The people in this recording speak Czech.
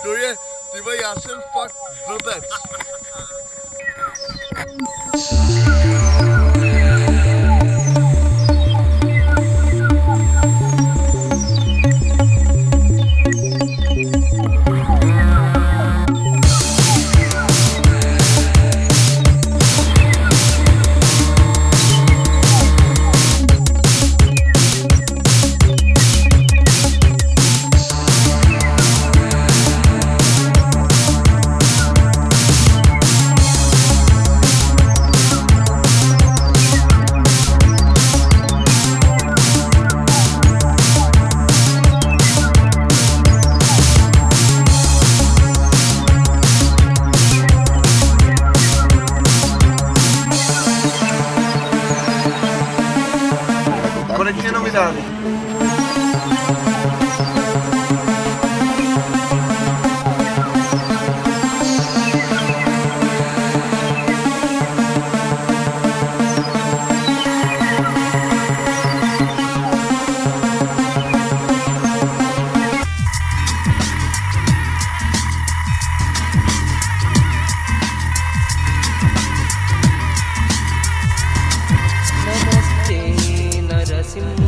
kdo je, ty vole, já jsem fakt blbec. Reggine Novidali. Maximum